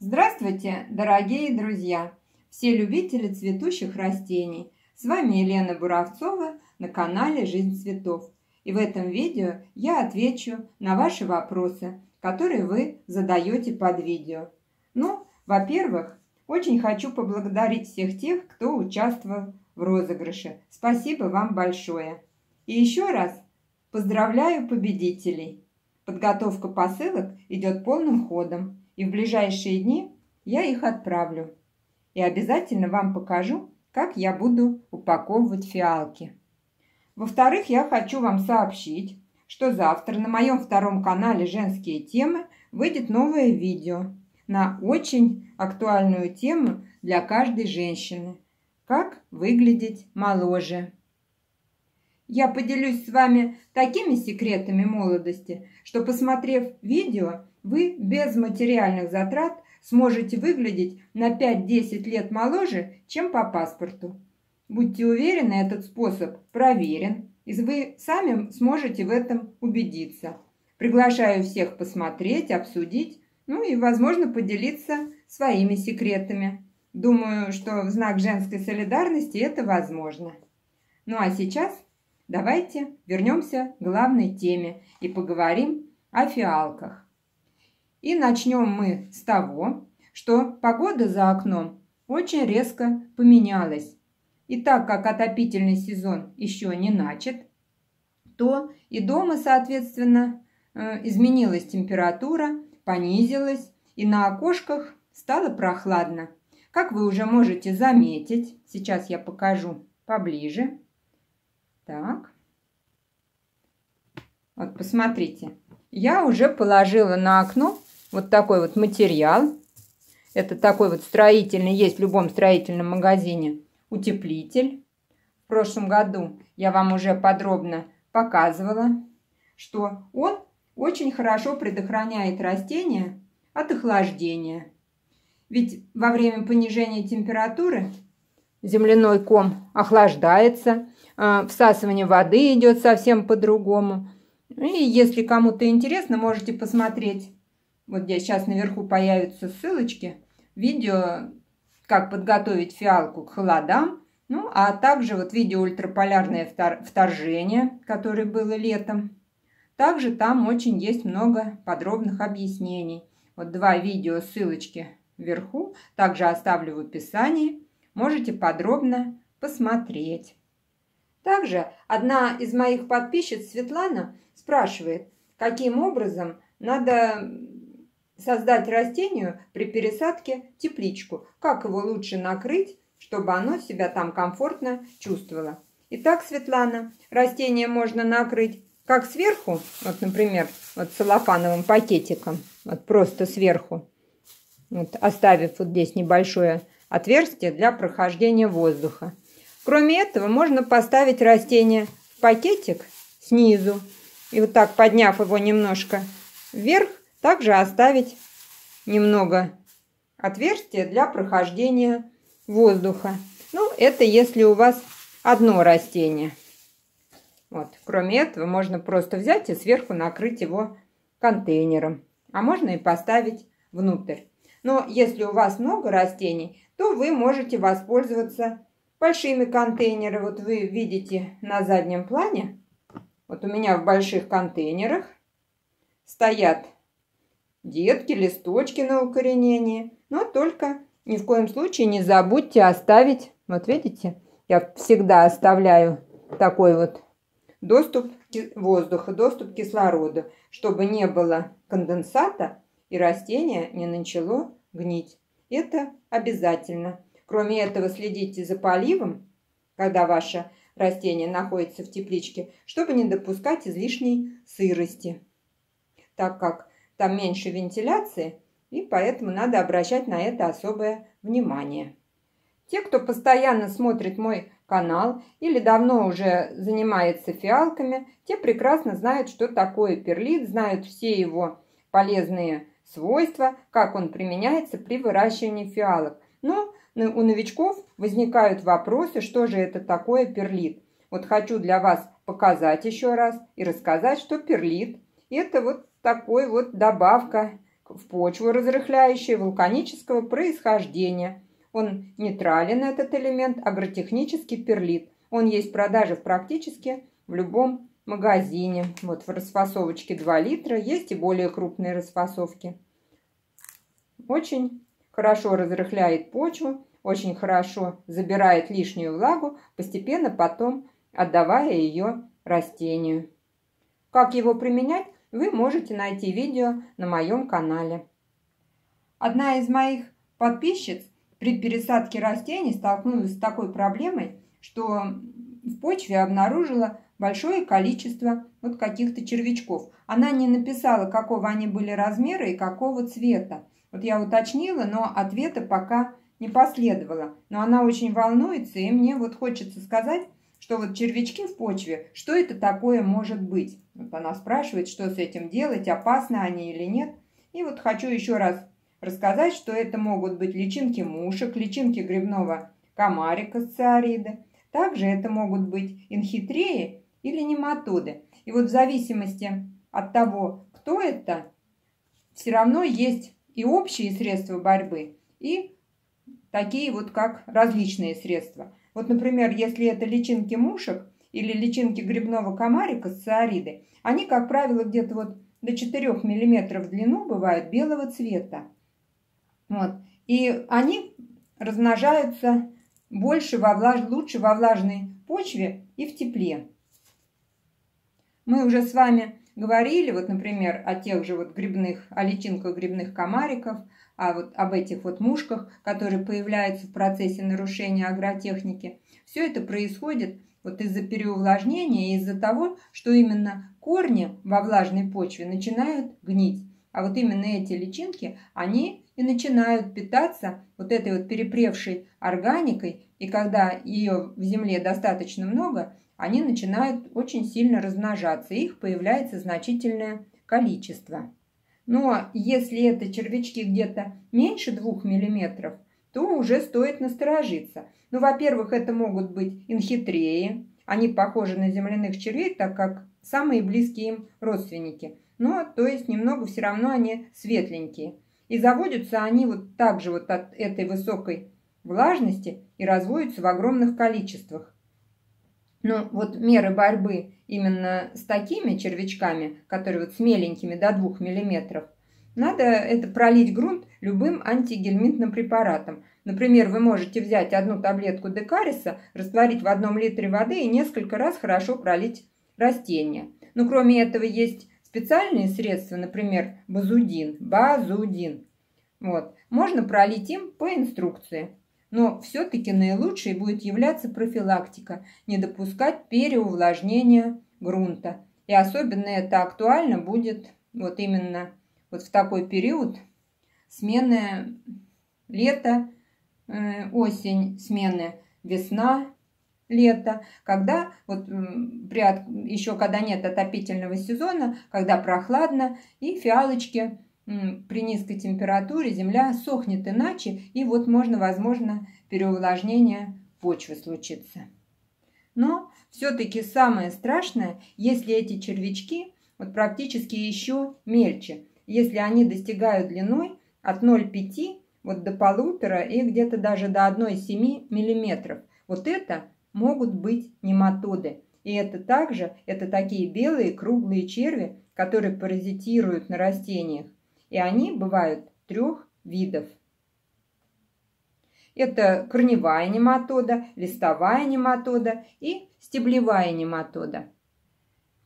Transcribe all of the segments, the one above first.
Здравствуйте, дорогие друзья! Все любители цветущих растений. С вами Елена Буравцова на канале «Жизнь цветов». И в этом видео я отвечу на ваши вопросы, которые вы задаете под видео. Ну, во-первых, очень хочу поблагодарить всех тех, кто участвовал в розыгрыше. Спасибо вам большое. И еще раз поздравляю победителей. Подготовка посылок идет полным ходом, и в ближайшие дни я их отправлю. И обязательно вам покажу, как я буду упаковывать фиалки. Во-вторых, я хочу вам сообщить, что завтра на моем втором канале «Женские темы» выйдет новое видео на очень актуальную тему для каждой женщины – как выглядеть моложе. Я поделюсь с вами такими секретами молодости, что, посмотрев видео, вы без материальных затрат сможете выглядеть на 5-10 лет моложе, чем по паспорту. Будьте уверены, этот способ проверен, и вы сами сможете в этом убедиться. Приглашаю всех посмотреть, обсудить, ну и, возможно, поделиться своими секретами. Думаю, что в знак женской солидарности это возможно. Ну а сейчас давайте вернемся к главной теме и поговорим о фиалках. И начнем мы с того, что погода за окном очень резко поменялась. И так как отопительный сезон еще не начат, то и дома, соответственно, э, изменилась температура, понизилась, и на окошках стало прохладно. Как вы уже можете заметить, сейчас я покажу поближе. Так. Вот посмотрите. Я уже положила на окно вот такой вот материал. Это такой вот строительный, есть в любом строительном магазине утеплитель. В прошлом году я вам уже подробно показывала, что он очень хорошо предохраняет растения от охлаждения. Ведь во время понижения температуры земляной ком охлаждается, всасывание воды идет совсем по-другому. И если кому-то интересно, можете посмотреть. Вот здесь сейчас наверху появятся ссылочки. Видео как подготовить фиалку к холодам, ну, а также вот видео ультраполярное вторжение, которое было летом. Также там очень есть много подробных объяснений. Вот два видео, ссылочки вверху, также оставлю в описании. Можете подробно посмотреть. Также одна из моих подписчиц, Светлана, спрашивает, каким образом надо создать растению при пересадке тепличку. Как его лучше накрыть, чтобы оно себя там комфортно чувствовало. Итак, Светлана, растение можно накрыть как сверху, вот, например, вот целлофановым пакетиком, вот просто сверху, вот, оставив вот здесь небольшое отверстие для прохождения воздуха. Кроме этого, можно поставить растение в пакетик снизу и вот так подняв его немножко вверх, также оставить немного отверстия для прохождения воздуха. Ну, это если у вас одно растение. Вот. Кроме этого, можно просто взять и сверху накрыть его контейнером. А можно и поставить внутрь. Но если у вас много растений, то вы можете воспользоваться большими контейнерами. Вот вы видите на заднем плане. Вот у меня в больших контейнерах стоят детки, листочки на укоренение. Но только ни в коем случае не забудьте оставить, вот видите, я всегда оставляю такой вот доступ воздуха, доступ кислорода, чтобы не было конденсата и растение не начало гнить. Это обязательно. Кроме этого, следите за поливом, когда ваше растение находится в тепличке, чтобы не допускать излишней сырости, так как там меньше вентиляции, и поэтому надо обращать на это особое внимание. Те, кто постоянно смотрит мой канал или давно уже занимается фиалками, те прекрасно знают, что такое перлит, знают все его полезные свойства, как он применяется при выращивании фиалок. Но у новичков возникают вопросы, что же это такое перлит. Вот хочу для вас показать еще раз и рассказать, что перлит – это вот такой вот добавка в почву разрыхляющий, вулканического происхождения. Он нейтрален, этот элемент, агротехнический перлит. Он есть в продаже практически в любом магазине. Вот в расфасовочке 2 литра, есть и более крупные расфасовки. Очень хорошо разрыхляет почву, очень хорошо забирает лишнюю влагу, постепенно потом отдавая ее растению. Как его применять, вы можете найти видео на моем канале. Одна из моих подписчиц при пересадке растений столкнулась с такой проблемой, что в почве обнаружила большое количество вот каких-то червячков. Она не написала, какого они были размера и какого цвета. Вот я уточнила, но ответа пока не последовало. Но она очень волнуется, и мне вот хочется сказать, что вот червячки в почве, что это такое может быть? Вот она спрашивает, что с этим делать, опасны они или нет. И вот хочу еще раз рассказать, что это могут быть личинки мушек, личинки грибного комарика с. Также это могут быть инхитреи или нематоды. И вот в зависимости от того, кто это, все равно есть и общие средства борьбы, и такие вот как различные средства. Вот, например, если это личинки мушек или личинки грибного комарика с они, как правило, где-то вот до 4 мм в длину бывают белого цвета. Вот. И они размножаются больше во влаж... лучше во влажной почве и в тепле. Мы уже с вами говорили, вот, например, о тех же вот грибных, о личинках грибных комариков, а вот об этих вот мушках, которые появляются в процессе нарушения агротехники. Все это происходит вот из-за переувлажнения и из-за того, что именно корни во влажной почве начинают гнить. А вот именно эти личинки, они и начинают питаться вот этой вот перепревшей органикой, и когда ее в земле достаточно много, они начинают очень сильно размножаться, их появляется значительное количество. Но если это червячки где-то меньше 2 мм, то уже стоит насторожиться. Ну, во-первых, это могут быть инхитреи. Они похожи на земляных червей, так как самые близкие им родственники. Но, то есть, немного все равно они светленькие. И заводятся они вот так же вот от этой высокой влажности и разводятся в огромных количествах. Ну, вот меры борьбы именно с такими червячками, которые вот с меленькими до 2 мм, надо это пролить грунт любым антигельминтным препаратом. Например, вы можете взять одну таблетку декариса, растворить в одном литре воды и несколько раз хорошо пролить растение. Но кроме этого есть специальные средства, например, базудин, базудин. Вот. Можно пролить им по инструкции. Но все-таки наилучшей будет являться профилактика, не допускать переувлажнения грунта. И особенно это актуально будет вот именно вот в такой период смены лета, э, осень, смены весна, лето, когда вот при, еще когда нет отопительного сезона, когда прохладно и фиалочки при низкой температуре земля сохнет иначе, и вот можно, возможно, переувлажнение почвы случится. Но все-таки самое страшное, если эти червячки вот практически еще мельче, если они достигают длиной от 0,5 вот до полутора и где-то даже до 1,7 мм. Вот это могут быть нематоды. И это также, это такие белые круглые черви, которые паразитируют на растениях и они бывают трех видов. Это корневая нематода, листовая нематода и стеблевая нематода.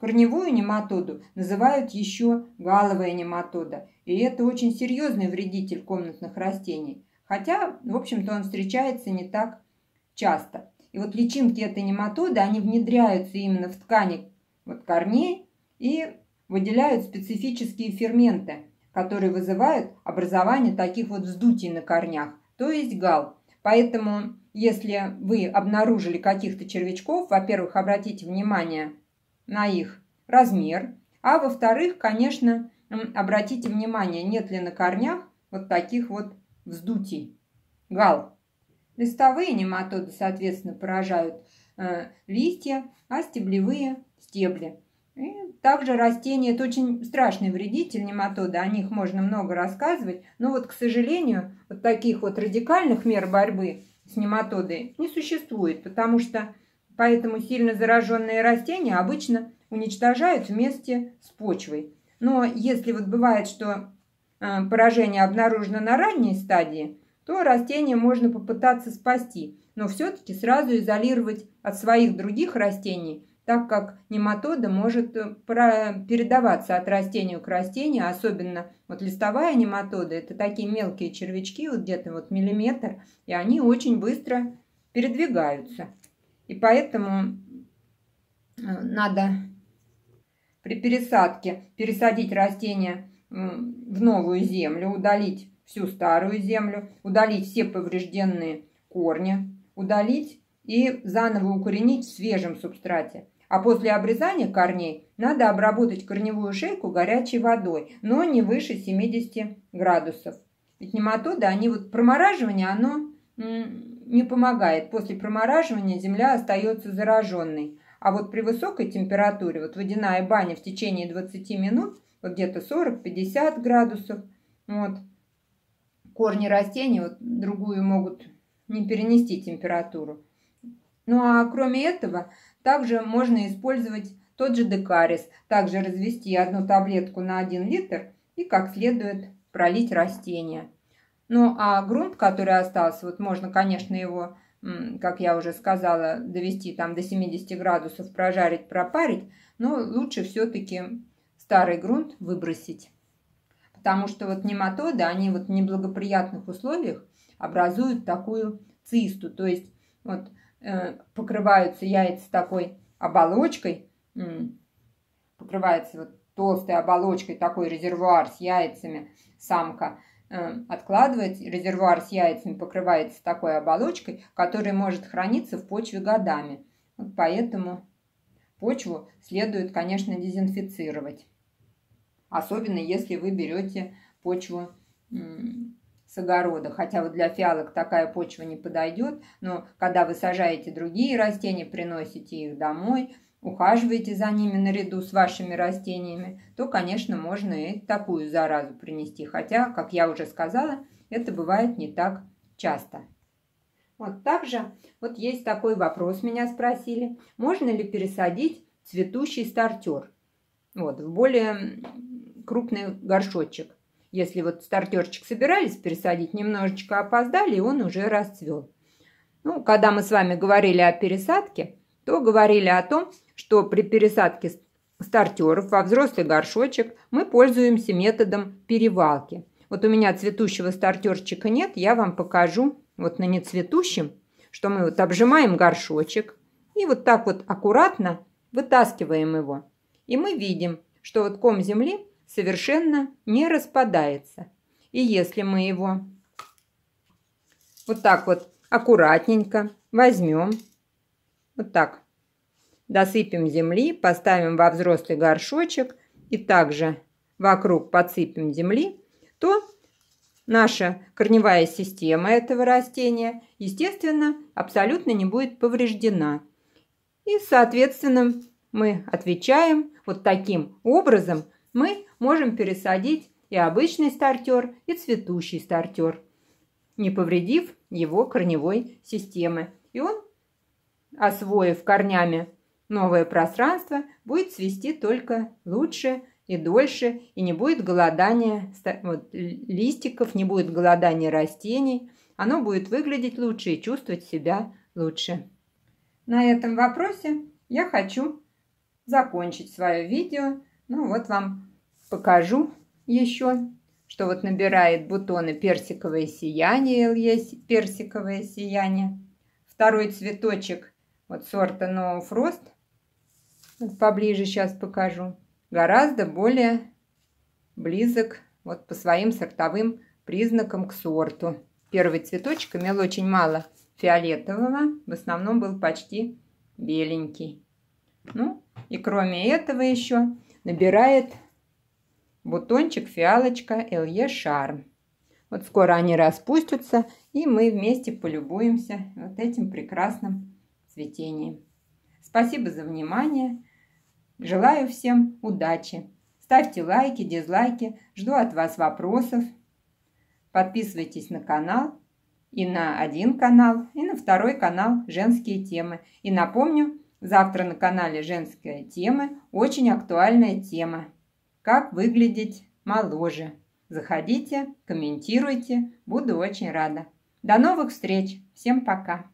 Корневую нематоду называют еще галовая нематода, и это очень серьезный вредитель комнатных растений, хотя, в общем-то, он встречается не так часто. И вот личинки этой нематоды, они внедряются именно в ткани вот корней и выделяют специфические ферменты, которые вызывают образование таких вот вздутий на корнях, то есть гал. Поэтому, если вы обнаружили каких-то червячков, во-первых, обратите внимание на их размер, а во-вторых, конечно, обратите внимание, нет ли на корнях вот таких вот вздутий, гал. Листовые нематоды, соответственно, поражают э, листья, а стеблевые – стебли. И также растения – это очень страшный вредитель нематоды, о них можно много рассказывать, но вот, к сожалению, вот таких вот радикальных мер борьбы с нематодой не существует, потому что поэтому сильно зараженные растения обычно уничтожают вместе с почвой. Но если вот бывает, что э, поражение обнаружено на ранней стадии, то растение можно попытаться спасти, но все-таки сразу изолировать от своих других растений – так как нематода может э, передаваться от растения к растению, особенно вот листовая нематода, это такие мелкие червячки, вот где-то вот миллиметр, и они очень быстро передвигаются. И поэтому э, надо при пересадке пересадить растение в новую землю, удалить всю старую землю, удалить все поврежденные корни, удалить и заново укоренить в свежем субстрате. А после обрезания корней надо обработать корневую шейку горячей водой, но не выше 70 градусов. Ведь нематоды, они вот промораживание, оно не помогает. После промораживания земля остается зараженной. А вот при высокой температуре, вот водяная баня в течение 20 минут, вот где-то 40-50 градусов, вот, корни растений вот другую могут не перенести температуру. Ну а кроме этого, также можно использовать тот же декарис, также развести одну таблетку на 1 литр и как следует пролить растение. Ну а грунт, который остался, вот можно, конечно, его, как я уже сказала, довести там до 70 градусов, прожарить, пропарить, но лучше все-таки старый грунт выбросить. Потому что вот нематоды, они вот в неблагоприятных условиях образуют такую цисту, то есть вот покрываются яйца такой оболочкой, покрывается вот толстой оболочкой такой резервуар с яйцами, самка э, откладывается, резервуар с яйцами покрывается такой оболочкой, которая может храниться в почве годами. Вот поэтому почву следует, конечно, дезинфицировать. Особенно если вы берете почву с огорода. Хотя вот для фиалок такая почва не подойдет, но когда вы сажаете другие растения, приносите их домой, ухаживаете за ними наряду с вашими растениями, то, конечно, можно и такую заразу принести. Хотя, как я уже сказала, это бывает не так часто. Вот также вот есть такой вопрос, меня спросили, можно ли пересадить цветущий стартер вот, в более крупный горшочек. Если вот стартерчик собирались пересадить, немножечко опоздали, и он уже расцвел. Ну, когда мы с вами говорили о пересадке, то говорили о том, что при пересадке стартеров во взрослый горшочек мы пользуемся методом перевалки. Вот у меня цветущего стартерчика нет, я вам покажу вот на нецветущем, что мы вот обжимаем горшочек и вот так вот аккуратно вытаскиваем его. И мы видим, что вот ком земли совершенно не распадается. И если мы его вот так вот аккуратненько возьмем, вот так, досыпем земли, поставим во взрослый горшочек и также вокруг подсыпем земли, то наша корневая система этого растения, естественно, абсолютно не будет повреждена. И, соответственно, мы отвечаем вот таким образом мы можем пересадить и обычный стартер, и цветущий стартер, не повредив его корневой системы. И он, освоив корнями новое пространство, будет цвести только лучше и дольше, и не будет голодания вот, листиков, не будет голодания растений. Оно будет выглядеть лучше и чувствовать себя лучше. На этом вопросе я хочу закончить свое видео. Ну вот вам покажу еще, что вот набирает бутоны персиковое сияние, есть персиковое сияние. Второй цветочек вот сорта No Frost, вот поближе сейчас покажу, гораздо более близок вот по своим сортовым признакам к сорту. Первый цветочек имел очень мало фиолетового, в основном был почти беленький. Ну, и кроме этого еще набирает бутончик, фиалочка, Элье Шарм. Вот скоро они распустятся, и мы вместе полюбуемся вот этим прекрасным цветением. Спасибо за внимание. Желаю всем удачи. Ставьте лайки, дизлайки. Жду от вас вопросов. Подписывайтесь на канал. И на один канал, и на второй канал «Женские темы». И напомню, завтра на канале «Женские темы» очень актуальная тема. Как выглядеть моложе. Заходите, комментируйте. Буду очень рада. До новых встреч. Всем пока.